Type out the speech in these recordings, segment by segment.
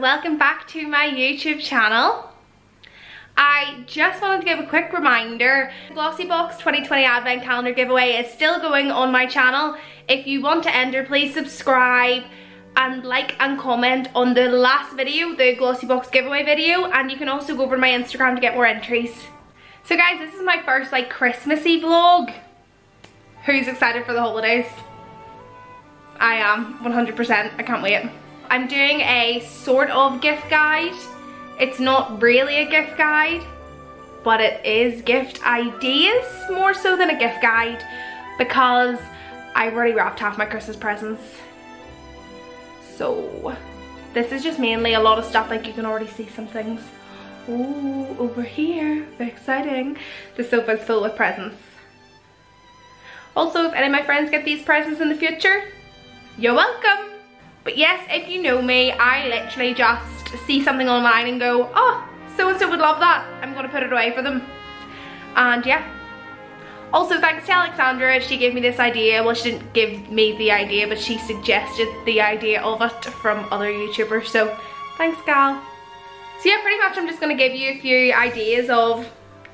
Welcome back to my YouTube channel. I just wanted to give a quick reminder, the Glossybox 2020 Advent Calendar giveaway is still going on my channel. If you want to enter, please subscribe and like and comment on the last video, the Glossybox giveaway video, and you can also go over to my Instagram to get more entries. So guys, this is my first like Christmassy vlog. Who's excited for the holidays? I am, 100%, I can't wait. I'm doing a sort of gift guide. It's not really a gift guide, but it is gift ideas more so than a gift guide because I've already wrapped half my Christmas presents. So, this is just mainly a lot of stuff, like you can already see some things. Oh, over here, very exciting. The sofa's full with presents. Also, if any of my friends get these presents in the future, you're welcome. But yes, if you know me, I literally just see something online and go, oh, so-and-so would love that. I'm gonna put it away for them. And yeah. Also, thanks to Alexandra, she gave me this idea. Well, she didn't give me the idea, but she suggested the idea of it from other YouTubers. So, thanks, gal. So yeah, pretty much I'm just to give you a few ideas of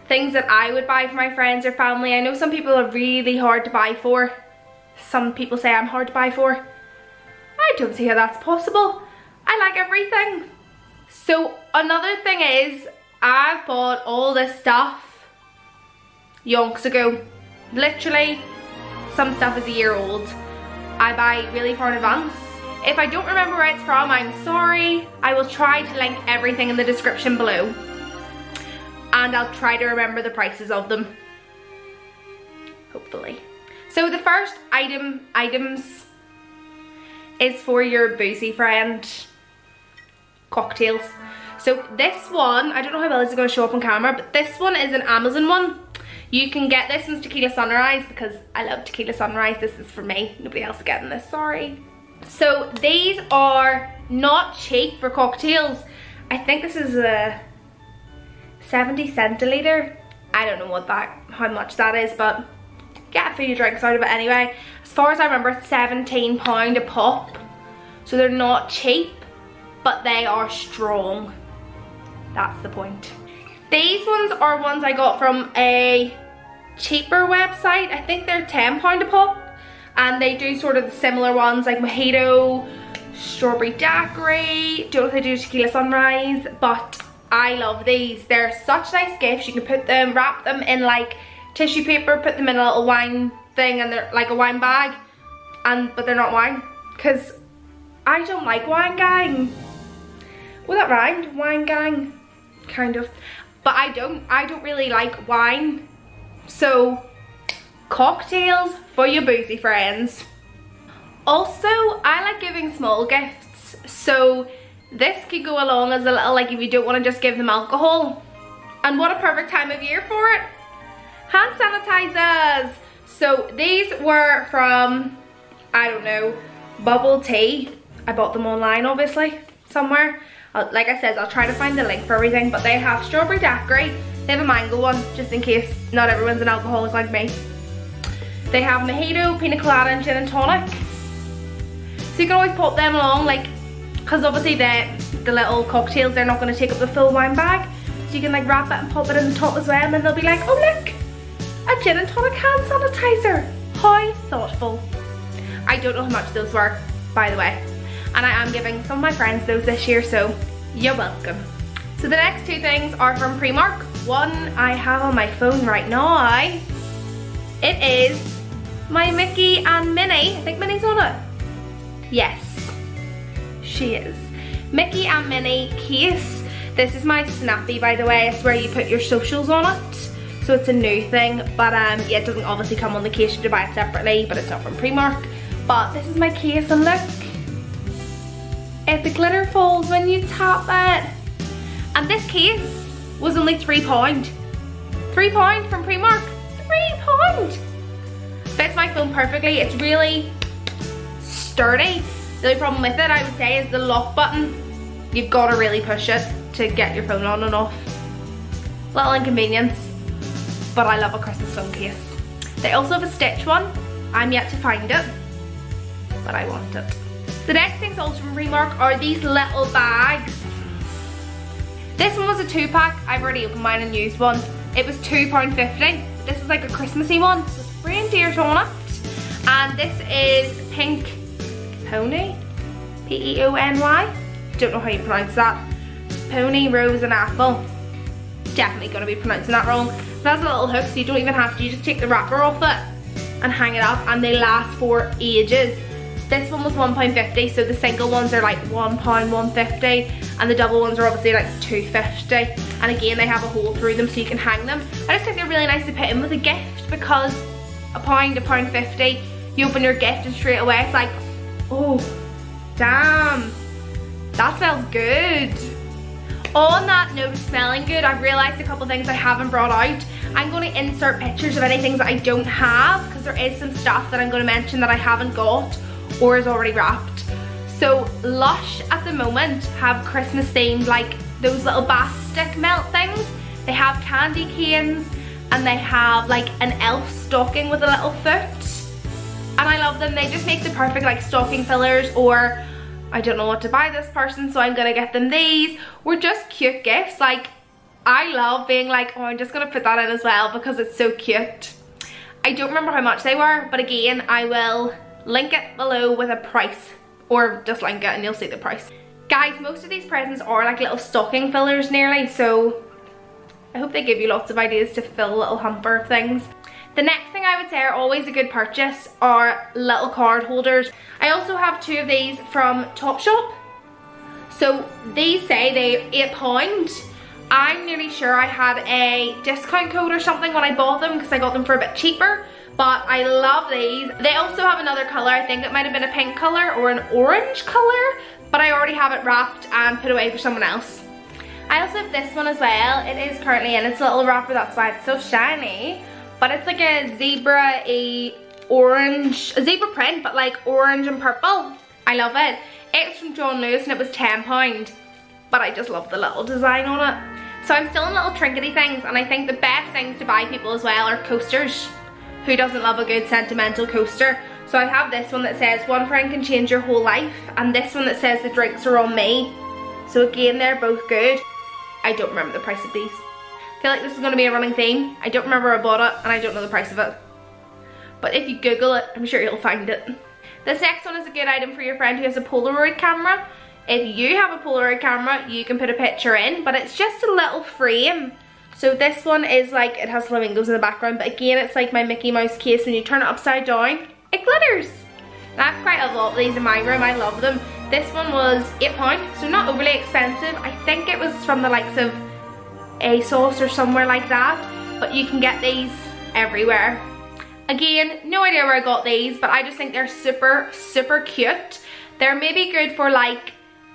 things that I would buy for my friends or family. I know some people are really hard to buy for. Some people say I'm hard to buy for. I don't see how that's possible. I like everything. So another thing is, I bought all this stuff yonks ago. Literally, some stuff is a year old. I buy really far in advance if I don't remember where it's from, I'm sorry. I will try to link everything in the description below. And I'll try to remember the prices of them. Hopefully. So the first item, items, is for your boozy friend cocktails. So this one, I don't know how well this is going to show up on camera, but this one is an Amazon one. You can get this in Tequila Sunrise because I love Tequila Sunrise. This is for me. Nobody else is getting this, sorry. So these are not cheap for cocktails. I think this is a 70 centiliter. I don't know what that, how much that is, but get a few drinks out of it anyway. As far as I remember, 17 pound a pop. So they're not cheap, but they are strong. That's the point. These ones are ones I got from a cheaper website. I think they're 10 pound a pop and they do sort of the similar ones like mojito, strawberry daiquiri, don't know if they do tequila sunrise, but I love these. They're such nice gifts. You can put them, wrap them in like tissue paper, put them in a little wine thing and they're like a wine bag, and but they're not wine because I don't like wine gang. Will that rhyme? Wine gang? Kind of. But I don't, I don't really like wine. So cocktails for your boozy friends. Also, I like giving small gifts, so this could go along as a little, like if you don't want to just give them alcohol. And what a perfect time of year for it. Hand sanitizers. So these were from, I don't know, Bubble T. I bought them online, obviously, somewhere. I'll, like I said, I'll try to find the link for everything, but they have strawberry daiquiri. They have a mango one, just in case not everyone's an alcoholic like me. They have mojito, pina colada, and gin and tonic. So you can always pop them along, like, because obviously the little cocktails, they're not going to take up the full wine bag. So you can like wrap it and pop it in the top as well, and then they'll be like, oh look, a gin and tonic hand sanitizer. How thoughtful. I don't know how much those were, by the way. And I am giving some of my friends those this year, so you're welcome. So the next two things are from Primark. One I have on my phone right now. It is my Mickey and Minnie. I think Minnie's on it. Yes, she is. Mickey and Minnie case. This is my Snappy, by the way. It's where you put your socials on it. So it's a new thing, but um, yeah, it doesn't obviously come on the case. You have to buy it separately, but it's not from Primark. But this is my case, and look. if the glitter falls when you tap it. And this case was only £3. £3 from Primark. £3! fits my phone perfectly. It's really sturdy. The only problem with it, I would say, is the lock button. You've got to really push it to get your phone on and off. Little inconvenience, but I love a Christmas phone case. They also have a Stitch one. I'm yet to find it, but I want it. The next things also from Primark are these little bags. This one was a two pack. I've already opened mine and used one. It was £2.50. This is like a Christmassy one with reindeers on it. And this is Pink Pony, P-E-O-N-Y. Don't know how you pronounce that. Pony, Rose and Apple. Definitely gonna be pronouncing that wrong. That's a little hook so you don't even have to, you just take the wrapper off it and hang it up and they last for ages. This one was £1.50, so the single ones are like £1, 150 and the double ones are obviously like 250 And again, they have a hole through them so you can hang them. I just think they're really nice to put in with a gift because a pound, a pound 50, you open your gift and straight away it's like, oh, damn, that smells good. On that note of smelling good, I've realised a couple things I haven't brought out. I'm going to insert pictures of any things that I don't have because there is some stuff that I'm going to mention that I haven't got or is already wrapped. So Lush at the moment have Christmas themed like those little bath stick melt things. They have candy canes and they have like an elf stocking with a little foot. And I love them. They just make the perfect like stocking fillers or I don't know what to buy this person so I'm gonna get them these. We're just cute gifts. Like I love being like, oh I'm just gonna put that in as well because it's so cute. I don't remember how much they were but again I will link it below with a price or just link it and you'll see the price. Guys, most of these presents are like little stocking fillers nearly so I hope they give you lots of ideas to fill a little hamper of things. The next thing I would say are always a good purchase are little card holders. I also have two of these from Topshop. So these say they £8. I'm nearly sure I had a discount code or something when I bought them because I got them for a bit cheaper. But I love these. They also have another colour. I think it might have been a pink colour or an orange colour. But I already have it wrapped and put away for someone else. I also have this one as well. It is currently in its little wrapper. That's why it's so shiny but it's like a zebra, a orange, a zebra print, but like orange and purple. I love it. It's from John Lewis and it was £10, but I just love the little design on it. So I'm still in little trinkety things and I think the best things to buy people as well are coasters. Who doesn't love a good sentimental coaster? So I have this one that says one friend can change your whole life and this one that says the drinks are on me. So again, they're both good. I don't remember the price of these feel like this is going to be a running theme. I don't remember I bought it and I don't know the price of it. But if you Google it, I'm sure you'll find it. This next one is a good item for your friend who has a Polaroid camera. If you have a Polaroid camera, you can put a picture in, but it's just a little frame. So this one is like, it has flamingos in the background, but again, it's like my Mickey Mouse case. When you turn it upside down, it glitters. I have quite a lot of these in my room, I love them. This one was £8, so not overly expensive. I think it was from the likes of ASOS or somewhere like that. But you can get these everywhere. Again, no idea where I got these, but I just think they're super, super cute. They're maybe good for like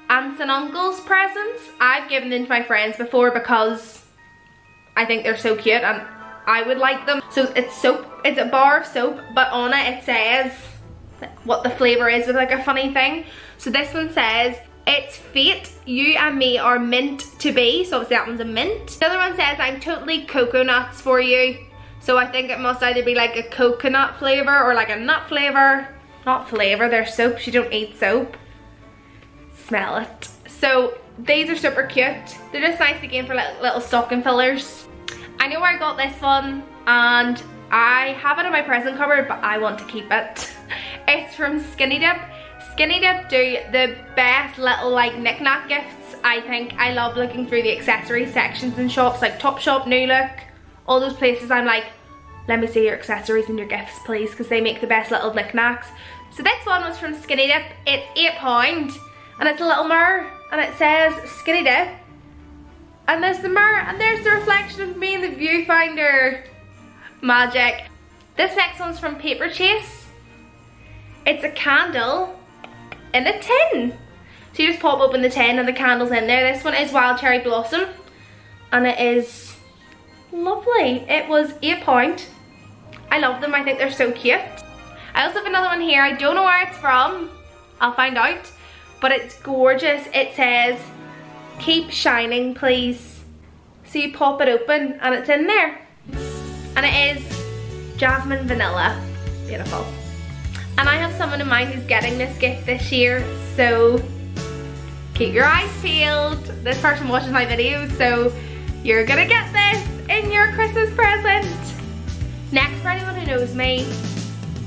aunts and uncles presents. I've given them to my friends before because I think they're so cute and I would like them. So it's soap, it's a bar of soap, but on it it says what the flavour is with like a funny thing. So this one says, it's Fate, You and Me Are meant to Be. So obviously that one's a mint. The other one says, I'm totally coconuts for you. So I think it must either be like a coconut flavour or like a nut flavour. Not flavour, they're soaps, you don't eat soap. Smell it. So these are super cute. They're just nice again for like little stocking fillers. I know where I got this one and I have it in my present cupboard but I want to keep it. It's from Skinny Dip Skinny Dip do the best little like knickknack gifts. I think I love looking through the accessory sections in shops like Topshop, New Look, all those places I'm like, let me see your accessories and your gifts please because they make the best little knickknacks. So this one was from Skinny Dip. It's £8 and it's a little mirror and it says Skinny Dip. And there's the mirror and there's the reflection of me in the viewfinder. Magic. This next one's from Paperchase. It's a candle in a tin. So you just pop open the tin and the candle's in there. This one is Wild Cherry Blossom and it is lovely. It was a point. I love them, I think they're so cute. I also have another one here, I don't know where it's from. I'll find out, but it's gorgeous. It says, keep shining please. So you pop it open and it's in there. And it is jasmine vanilla. Beautiful. And I have someone in mind who's getting this gift this year, so keep your eyes peeled. This person watches my videos, so you're gonna get this in your Christmas present. Next, for anyone who knows me,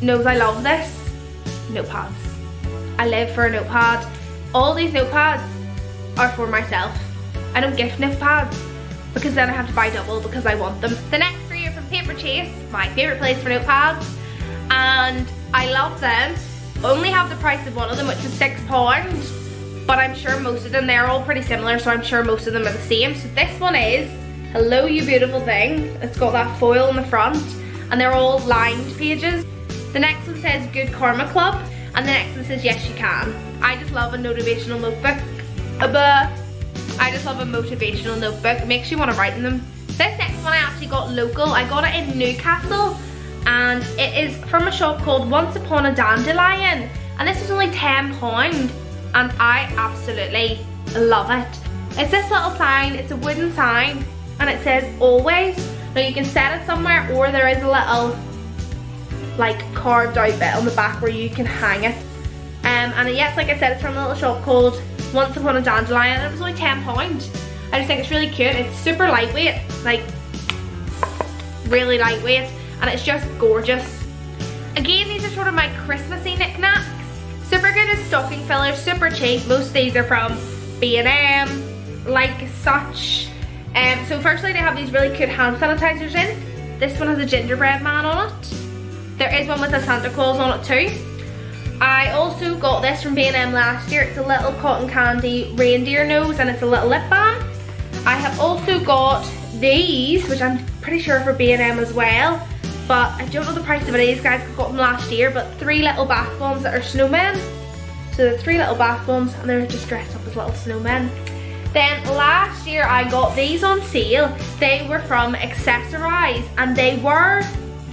knows I love this, notepads. I live for a notepad. All these notepads are for myself. I don't gift notepads because then I have to buy double because I want them. The next three are from Paperchase, my favourite place for notepads. And I love them. Only have the price of one of them, which is six pounds. But I'm sure most of them, they're all pretty similar, so I'm sure most of them are the same. So this one is, Hello You Beautiful Thing. It's got that foil in the front, and they're all lined pages. The next one says Good Karma Club, and the next one says Yes You Can. I just love a motivational notebook. I just love a motivational notebook. It makes you want to write in them. This next one I actually got local. I got it in Newcastle and it is from a shop called Once Upon a Dandelion and this is only £10 and I absolutely love it. It's this little sign, it's a wooden sign and it says always. Now you can set it somewhere or there is a little like carved out bit on the back where you can hang it. Um, and yes, like I said, it's from a little shop called Once Upon a Dandelion and it was only £10. I just think it's really cute. It's super lightweight, like really lightweight and it's just gorgeous. Again, these are sort of my Christmassy knickknacks. Super good as stocking fillers, super cheap. Most of these are from B&M, like such. Um, so firstly, they have these really cute hand sanitizers in. This one has a gingerbread man on it. There is one with a Santa Claus on it too. I also got this from B&M last year. It's a little cotton candy reindeer nose and it's a little lip balm. I have also got these, which I'm pretty sure for B&M as well but I don't know the price of any these guys, I got them last year, but three little bath bombs that are snowmen. So the three little bath bombs and they're just dressed up as little snowmen. Then last year I got these on sale. They were from Accessorize and they were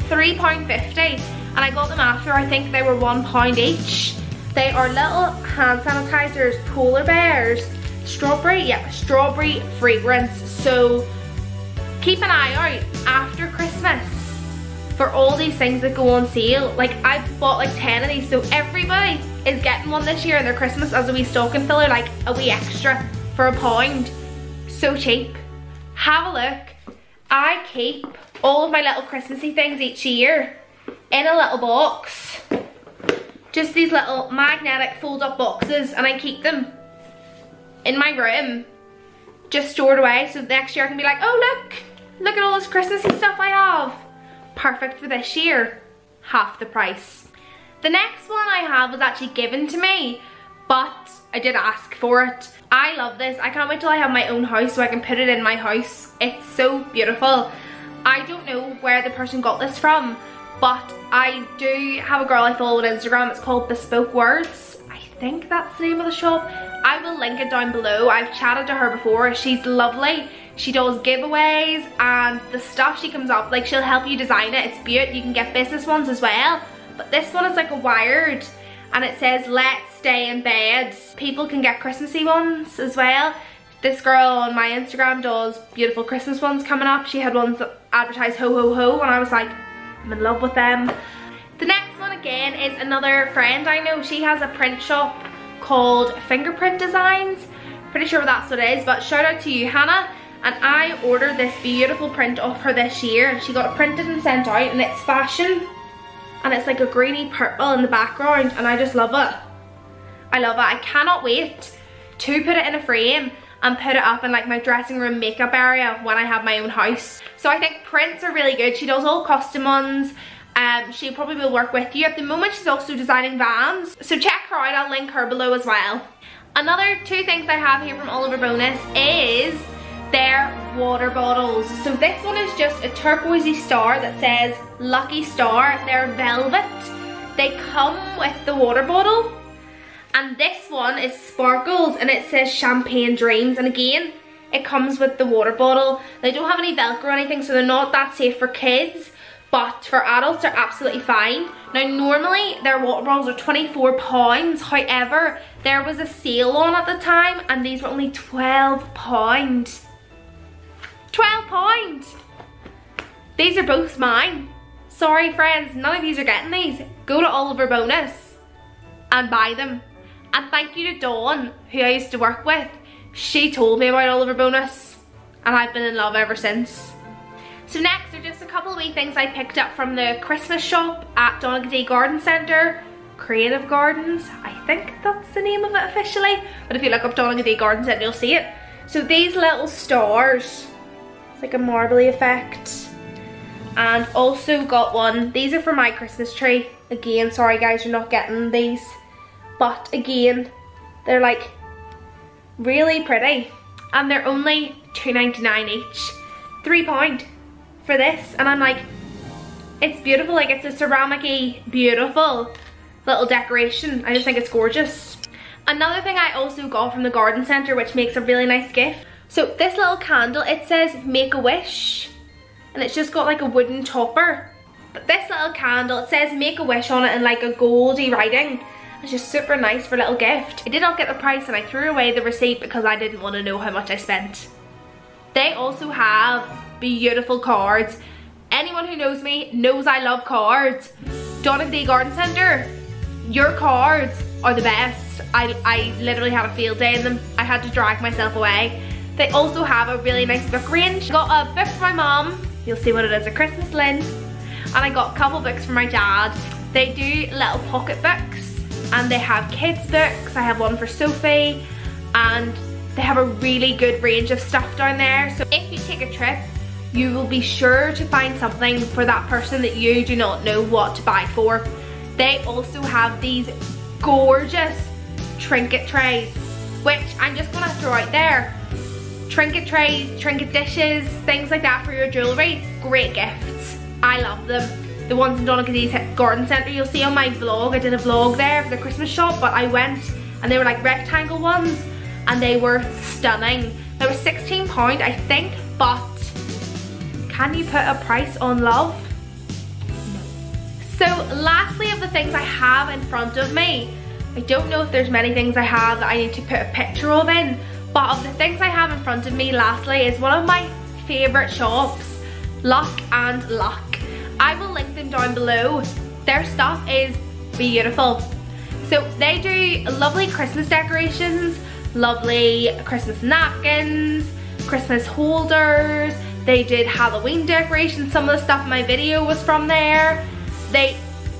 £3.50 and I got them after I think they were £1 each. They are little hand sanitizers, polar bears, strawberry, yeah, strawberry fragrance. So keep an eye out after Christmas for all these things that go on sale. Like I bought like 10 of these so everybody is getting one this year in their Christmas as a wee stocking filler like a wee extra for a pound. So cheap. Have a look. I keep all of my little Christmassy things each year in a little box. Just these little magnetic fold up boxes and I keep them in my room just stored away so next year I can be like, oh look, look at all this Christmassy stuff I have perfect for this year, half the price. The next one I have was actually given to me, but I did ask for it. I love this. I can't wait till I have my own house so I can put it in my house. It's so beautiful. I don't know where the person got this from, but I do have a girl I follow on Instagram. It's called Bespoke Words. Think that's the name of the shop. I will link it down below. I've chatted to her before. She's lovely. She does giveaways and the stuff she comes up, like she'll help you design it. It's beautiful. You can get business ones as well. But this one is like a wired and it says let's stay in bed. People can get Christmassy ones as well. This girl on my Instagram does beautiful Christmas ones coming up. She had ones that advertise ho ho ho and I was like, I'm in love with them. The next one again is another friend I know. She has a print shop called Fingerprint Designs. Pretty sure that's what it is, but shout out to you, Hannah and I ordered this beautiful print off her this year and she got it printed and sent out and it's fashion and it's like a greeny purple in the background and I just love it. I love it. I cannot wait to put it in a frame and put it up in like my dressing room makeup area when I have my own house. So I think prints are really good. She does all custom ones. Um, she probably will work with you. At the moment she's also designing vans. So check her out, I'll link her below as well. Another two things I have here from Oliver Bonas is their water bottles. So this one is just a turquoisey star that says Lucky Star. They're velvet. They come with the water bottle. And this one is sparkles and it says Champagne Dreams. And again, it comes with the water bottle. They don't have any Velcro or anything, so they're not that safe for kids. But for adults, they're absolutely fine. Now, normally, their water bottles are £24. However, there was a sale on at the time, and these were only £12. 12 pounds. These are both mine. Sorry friends, none of these are getting these. Go to Oliver Bonas and buy them. And thank you to Dawn, who I used to work with. She told me about Oliver Bonas and I've been in love ever since. So next are just a couple of wee things I picked up from the Christmas shop at Donaghadee Garden Centre. Creative Gardens, I think that's the name of it officially. But if you look up Donaghadee Garden Centre, you'll see it. So these little stars, it's like a marbly effect. And also got one, these are for my Christmas tree. Again, sorry guys, you're not getting these. But again, they're like really pretty. And they're only two ninety nine each. Three pound for this. And I'm like, it's beautiful. Like it's a ceramic beautiful little decoration. I just think it's gorgeous. Another thing I also got from the garden centre which makes a really nice gift. So this little candle, it says make a wish. And it's just got like a wooden topper. But this little candle, it says make a wish on it in like a goldy writing. It's just super nice for a little gift. I did not get the price and I threw away the receipt because I didn't want to know how much I spent. They also have beautiful cards. Anyone who knows me knows I love cards. Donaghadee Garden Centre, your cards are the best. I, I literally had a field day in them. I had to drag myself away. They also have a really nice book range. Got a book for my mom. You'll see what it is, a Christmas Lynn. And I got a couple books for my dad. They do little pocket books and they have kids books. I have one for Sophie and they have a really good range of stuff down there. So if you take a trip, you will be sure to find something for that person that you do not know what to buy for. They also have these gorgeous trinket trays, which I'm just gonna throw out there. Trinket trays, trinket dishes, things like that for your jewellery, great gifts. I love them the ones in Donaghadee's garden centre you'll see on my vlog. I did a vlog there for the Christmas shop but I went and they were like rectangle ones and they were stunning. They were £16 I think but can you put a price on love? So lastly of the things I have in front of me I don't know if there's many things I have that I need to put a picture of in but of the things I have in front of me lastly is one of my favourite shops Luck and Luck. I will link them down below. Their stuff is beautiful. So they do lovely Christmas decorations, lovely Christmas napkins, Christmas holders. They did Halloween decorations. Some of the stuff in my video was from there. They,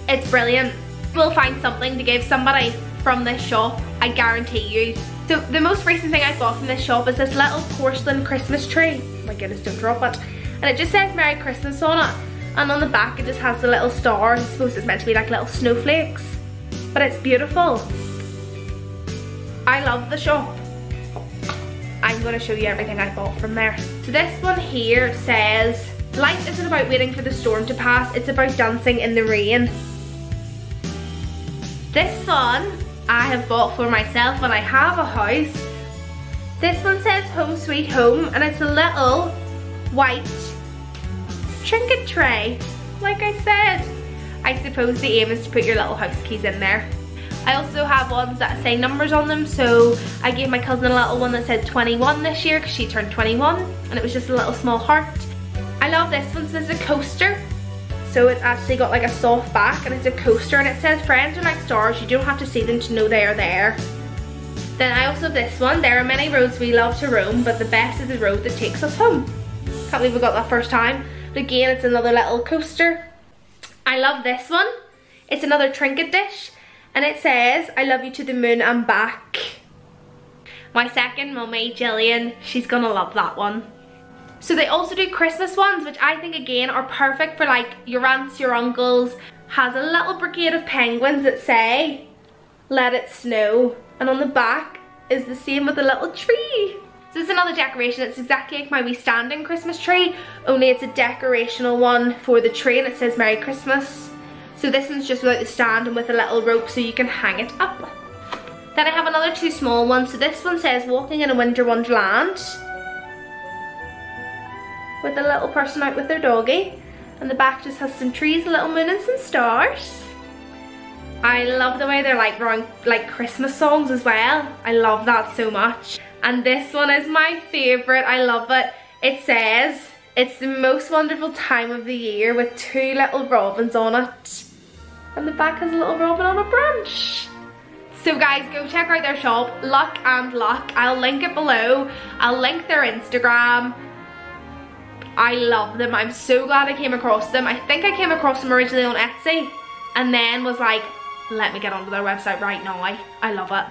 it's brilliant. We'll find something to give somebody from this shop, I guarantee you. So the most recent thing I bought from this shop is this little porcelain Christmas tree. Oh my goodness, don't drop it. And it just says Merry Christmas on it and on the back it just has the little stars. I suppose it's meant to be like little snowflakes, but it's beautiful. I love the shop. I'm going to show you everything I bought from there. So this one here says, life isn't about waiting for the storm to pass, it's about dancing in the rain. This one I have bought for myself when I have a house. This one says home sweet home and it's a little white trinket tray. Like I said, I suppose the aim is to put your little house keys in there. I also have ones that say numbers on them, so I gave my cousin a little one that said 21 this year because she turned 21 and it was just a little small heart. I love this one, so it's a coaster. So it's actually got like a soft back and it's a coaster and it says friends are like stars, you don't have to see them to know they are there. Then I also have this one, there are many roads we love to roam, but the best is the road that takes us home. Can't believe we got that first time. But again, it's another little coaster. I love this one. It's another trinket dish. And it says, I love you to the moon and back. My second mummy, Jillian, she's gonna love that one. So they also do Christmas ones, which I think again are perfect for like your aunts, your uncles. Has a little brigade of penguins that say, let it snow. And on the back is the same with a little tree. So this is another decoration. It's exactly like my wee standing Christmas tree, only it's a decorational one for the tree and it says Merry Christmas. So this one's just without the stand and with a little rope so you can hang it up. Then I have another two small ones. So this one says Walking in a Winter Wonderland. With a little person out with their doggy. And the back just has some trees, a little moon and some stars. I love the way they're like like Christmas songs as well. I love that so much. And this one is my favorite. I love it. It says, it's the most wonderful time of the year with two little robins on it. And the back has a little robin on a branch. So guys, go check out their shop, Luck and Luck. I'll link it below. I'll link their Instagram. I love them. I'm so glad I came across them. I think I came across them originally on Etsy and then was like, let me get onto their website right now. I, I love it.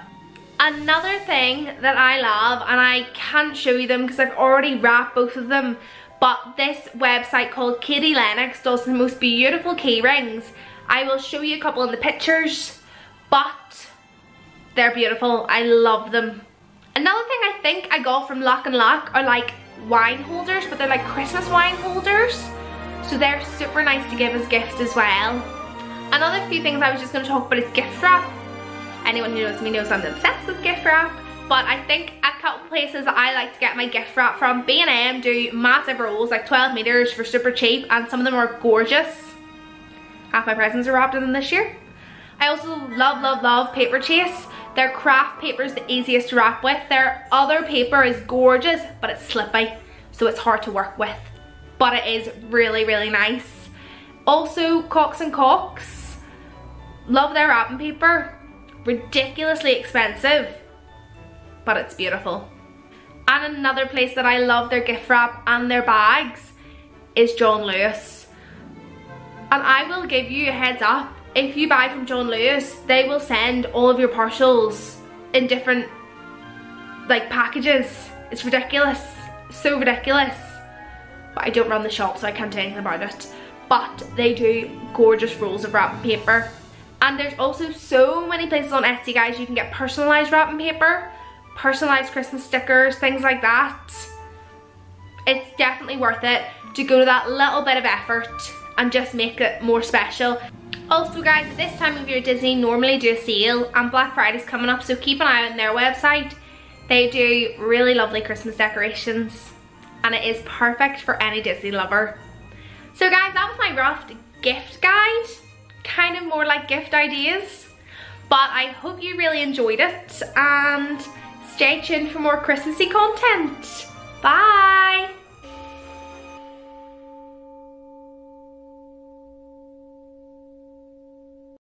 Another thing that I love, and I can't show you them because I've already wrapped both of them, but this website called Katie Loxton does the most beautiful key rings. I will show you a couple in the pictures, but they're beautiful. I love them. Another thing I think I got from Luck and Luck are like wine holders, but they're like Christmas wine holders. So they're super nice to give as gifts as well. Another few things I was just going to talk about is gift wrap. Anyone who knows me knows I'm obsessed with gift wrap. But I think a couple places I like to get my gift wrap from, B&M do massive rolls, like 12 meters for super cheap, and some of them are gorgeous. Half my presents are wrapped in them this year. I also love, love, love Paperchase. Their craft paper is the easiest to wrap with. Their other paper is gorgeous, but it's slippy, so it's hard to work with. But it is really, really nice. Also, Cox and Cox. Love their wrapping paper. Ridiculously expensive, but it's beautiful. And another place that I love their gift wrap and their bags is John Lewis. And I will give you a heads up, if you buy from John Lewis, they will send all of your parcels in different like packages. It's ridiculous, so ridiculous. But I don't run the shop so I can't do anything about it. But they do gorgeous rolls of wrapping paper. And there's also so many places on Etsy guys you can get personalised wrapping paper, personalised Christmas stickers, things like that. It's definitely worth it to go to that little bit of effort and just make it more special. Also guys, at this time of year Disney normally do a sale and Black Friday's coming up so keep an eye on their website. They do really lovely Christmas decorations and it is perfect for any Disney lover. So guys, that was my rough gift guide. Kind of more like gift ideas. But I hope you really enjoyed it and stay tuned for more Christmassy content. Bye!